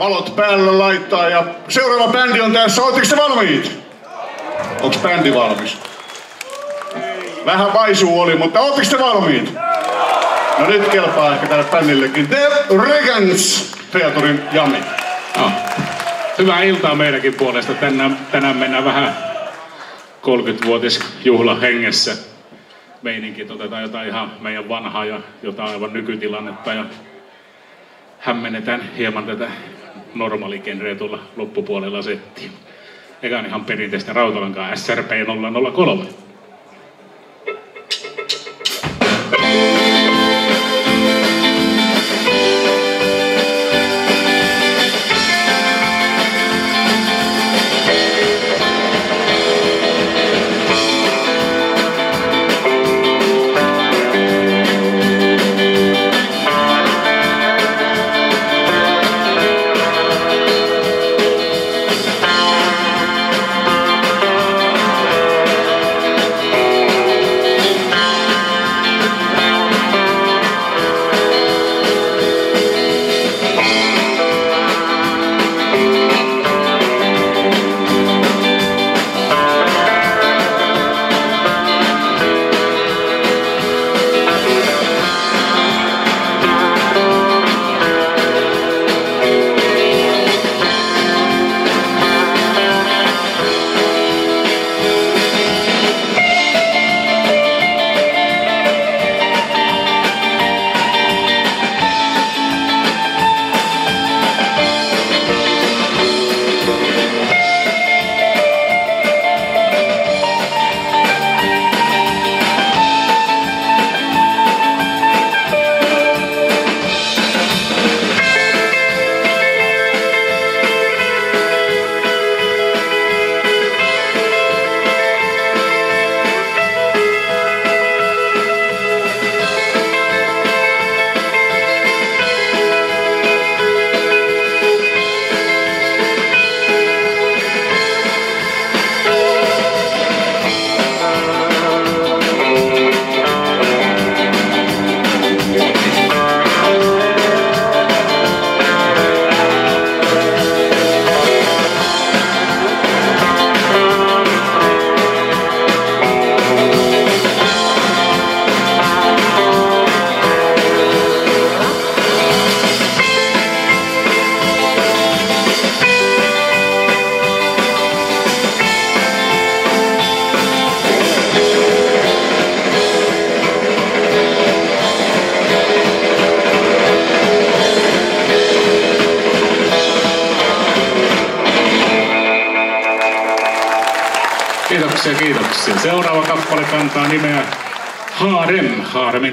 valot päälle laittaa ja seuraava bändi on tässä. Oletteko te valmiit? Onks bändi valmis? Vähän vaisuu oli, mutta ootteko te valmiit? No nyt kelpaa ehkä tälle bändillekin. The Regans, Featurin Jami. No. Hyvää iltaa meidänkin puolesta. Tänään, tänään mennään vähän 30-vuotis juhla hengessä. Meininki, otetaan jotain ihan meidän vanhaa ja jotain aivan nykytilannetta ja hämmennetään hieman tätä normaalikenreä tuolla loppupuolella settiä. Eikä ihan perinteistä Rautalankaa SRP 003.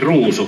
Ruusu.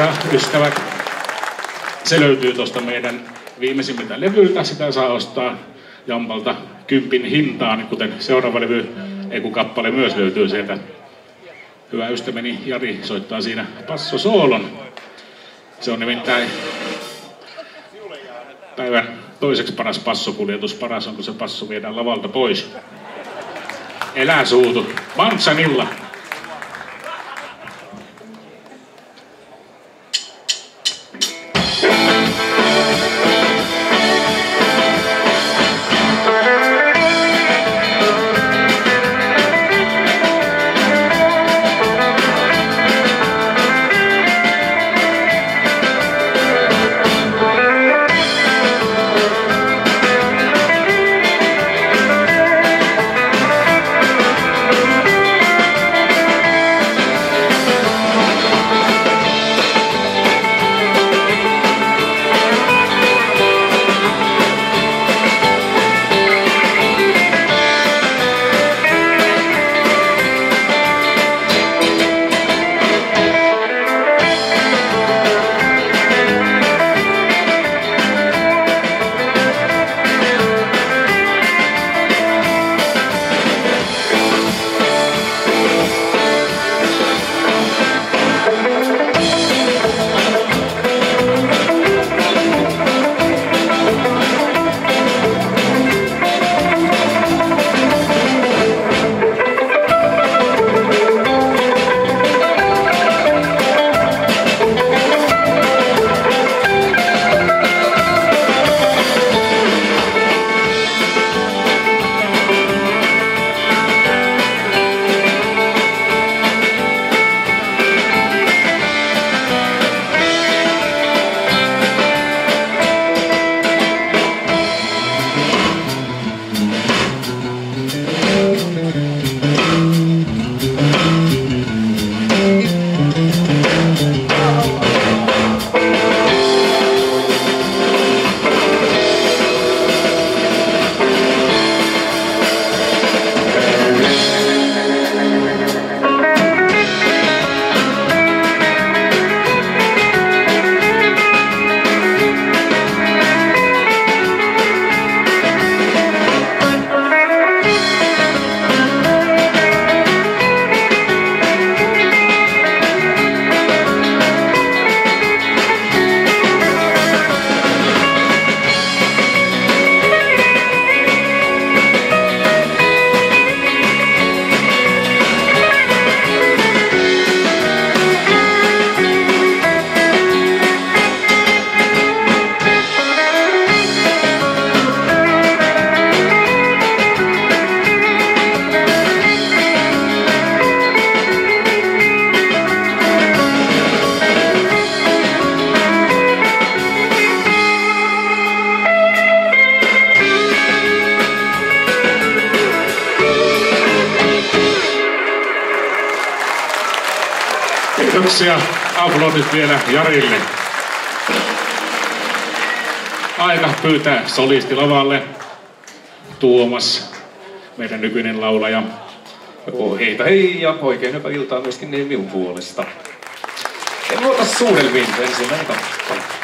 Kiitoksia ystävät. Se löytyy tuosta meidän viimeisimmiltä levyltä. Sitä saa ostaa Jampalta kympin hintaan, kuten seuraava levy, ei kun kappale myös löytyy sieltä. Hyvä ystäväni Jari soittaa siinä passo soolon. Se on nimittäin päivän toiseksi paras passokuljetus. Paras on, kun se passo viedään lavalta pois. Elää suutu. Mansanilla. Kiitoksia. Aplodit vielä Jarille. Aika pyytää solisti lavalle. Tuomas, meidän nykyinen laulaja. Joo, heipä hei ja oikein hyvää iltaa myöskin niin minun puolesta. En luota suudelmiin ensimmäinen kappale.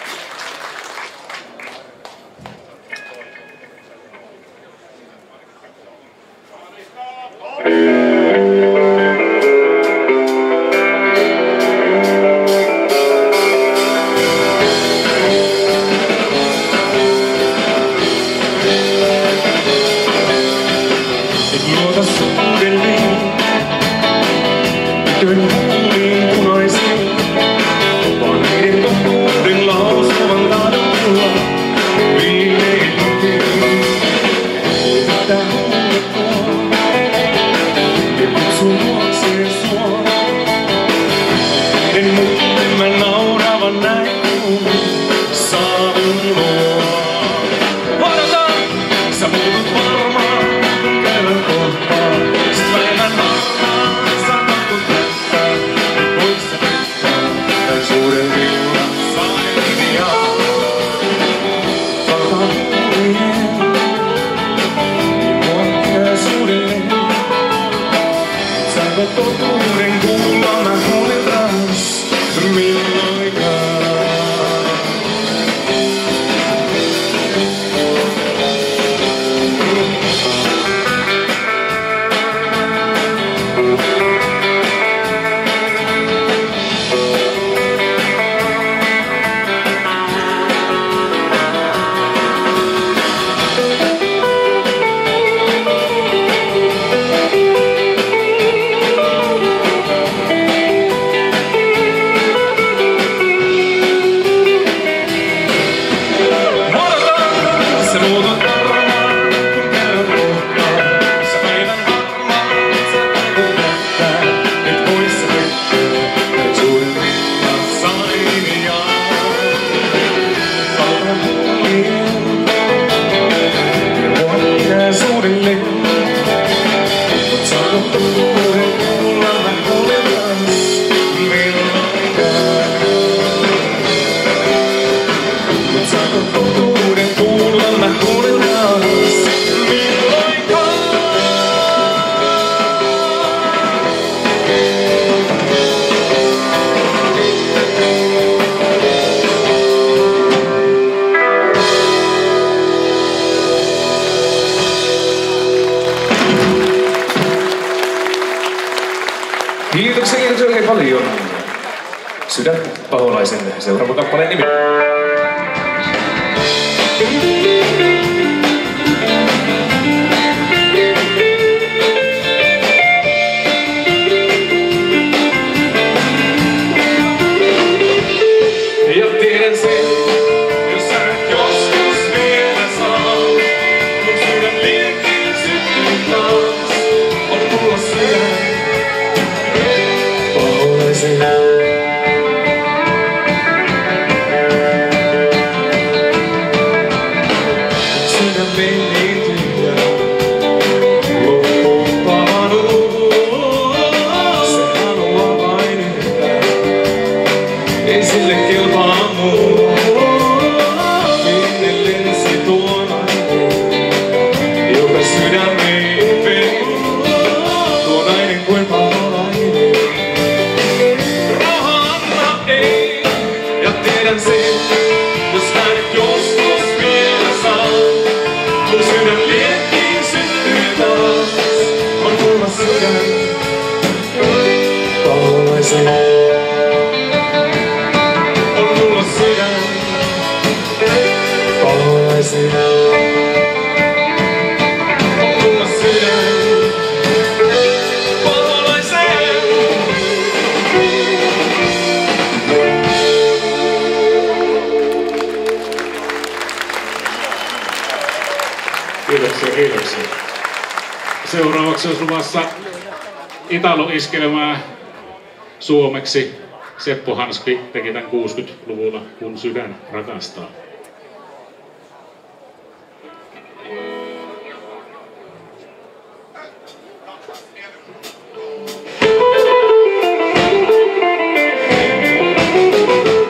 Lisäksi Seppo Hanspi teki tämän 60-luvulla, kun sydän rakastaa.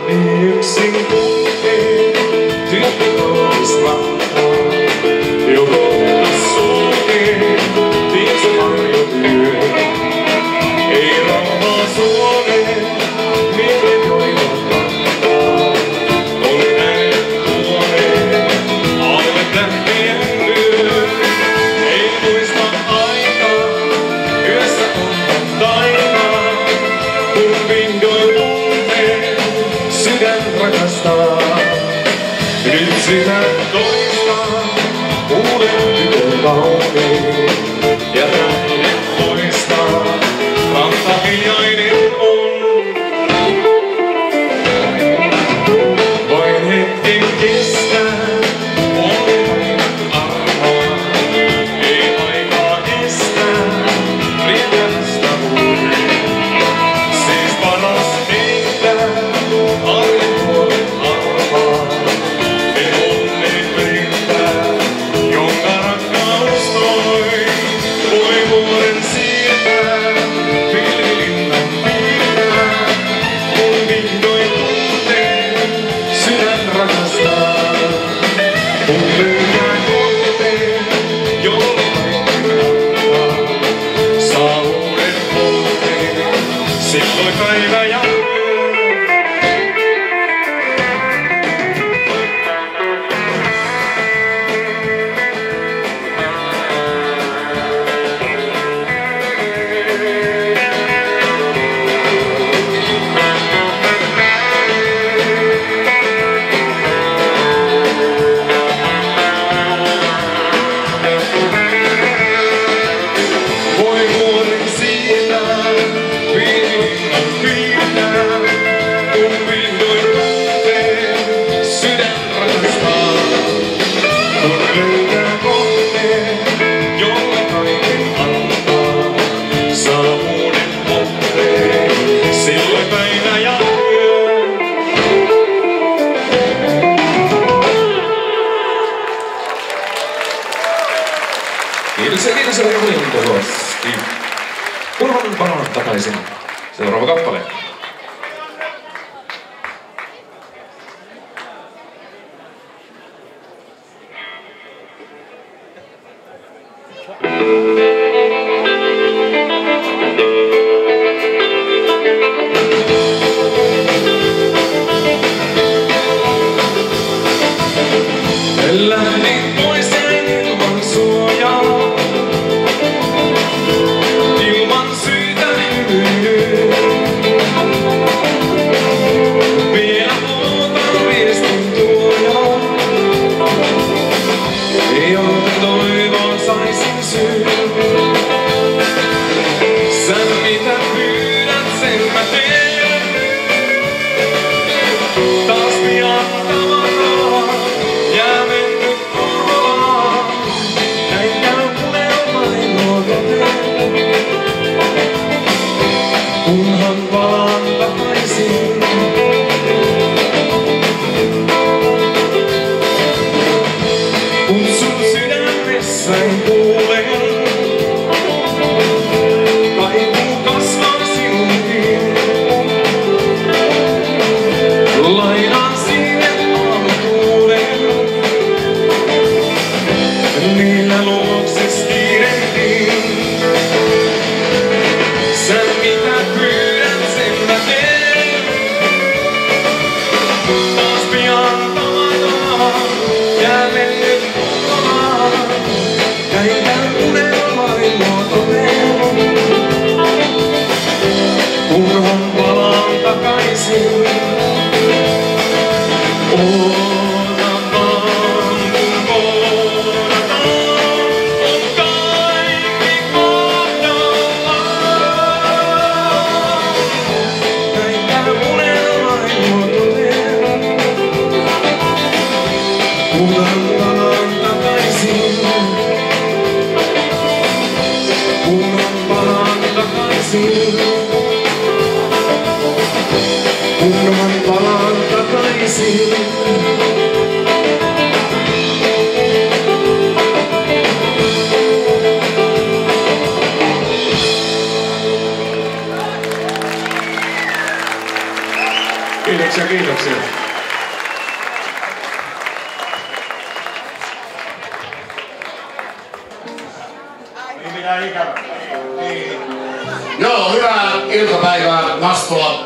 Niin yksin Kuningas. Kulman panon takaisin. Seuraava kappale. Kiitoksia. Ei mitään ikävä. Niin. Joo, hyvää iltapäivää Nastola.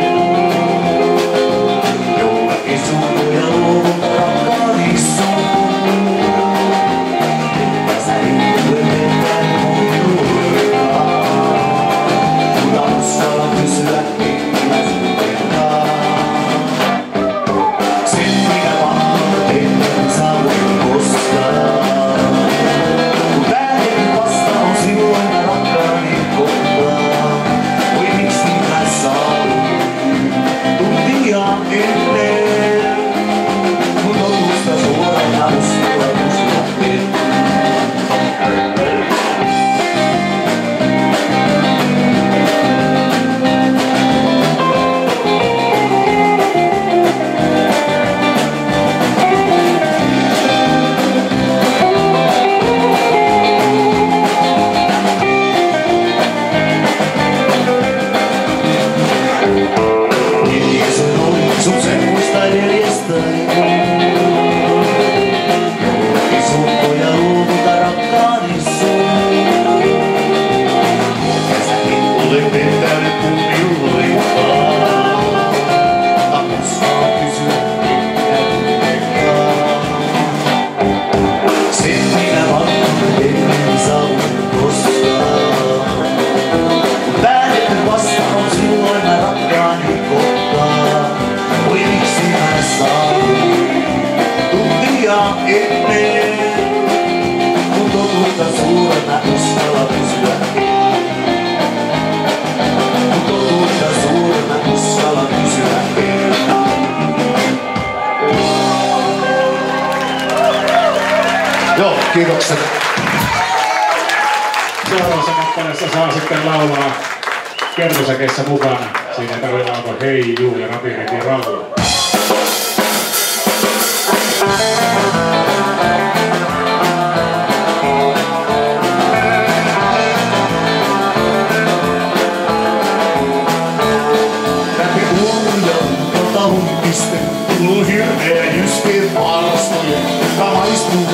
Tullu hirveä jyskeen palstojen Tää maistuu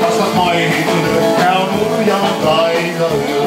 kasvat maihin työ Tää on nurjan taikayö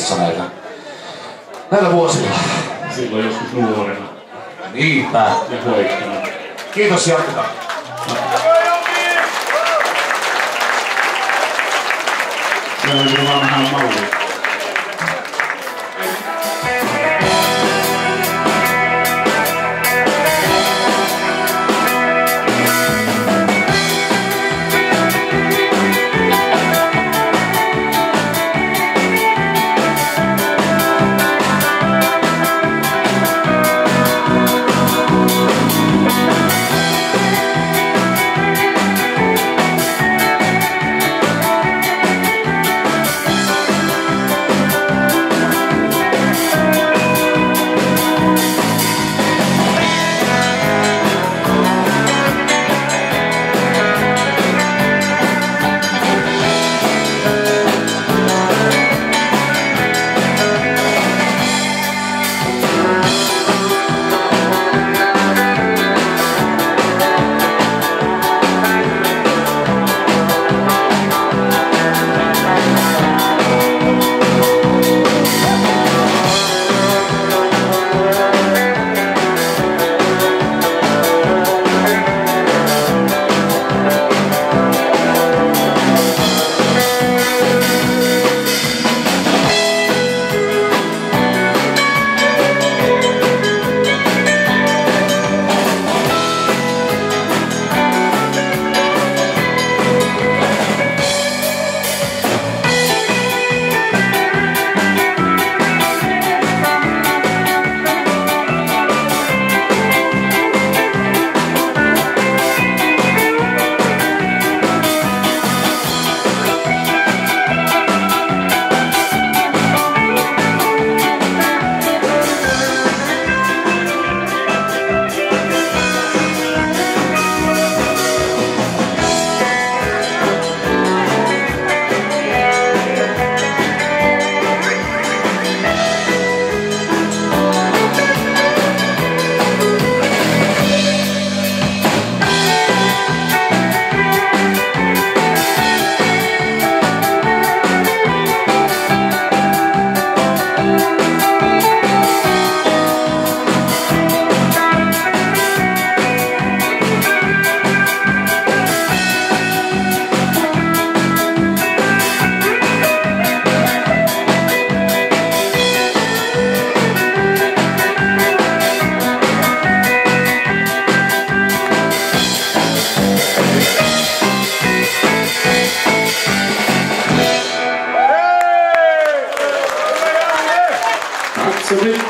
vaiheessa näitä, näillä vuosilla. Silloin joskus nuorena Niinpä. ja hoikkana. Kiitos jatketaan.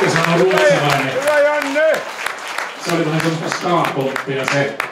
Janne sanoi ruotsalainen. Hyvä Janne! Se oli vähän semmoista skaapolttia se.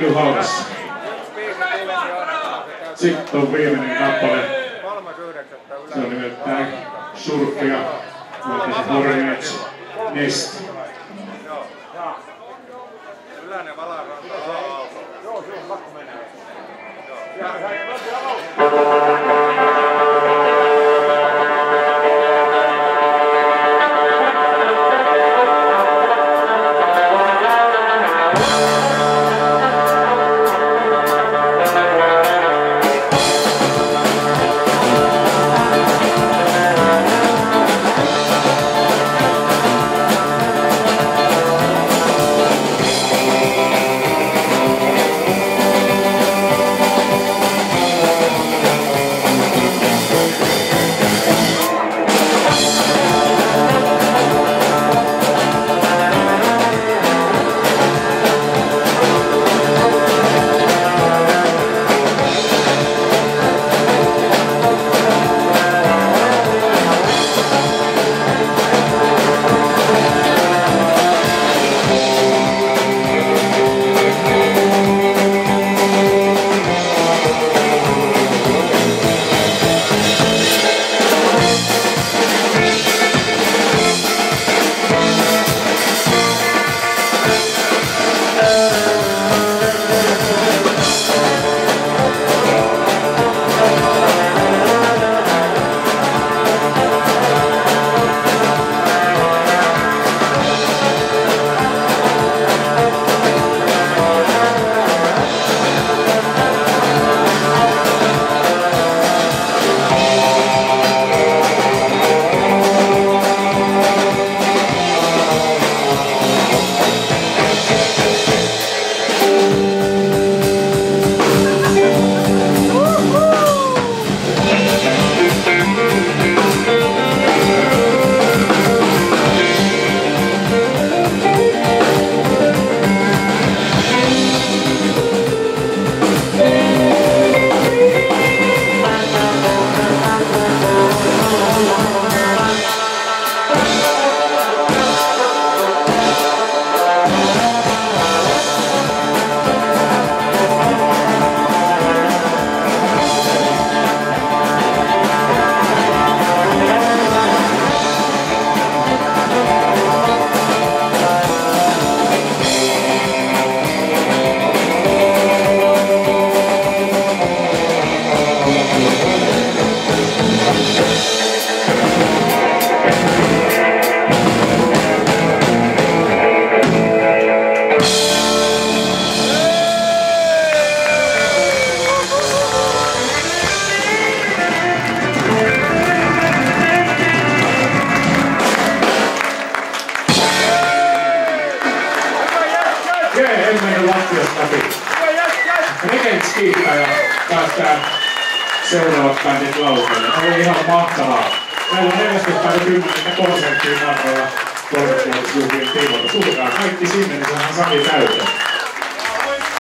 Kääntyy haudassa. Sitten on viimeinen kappale. Se on nimeltään Surfia. Mutta se Hornets Nest. Jee,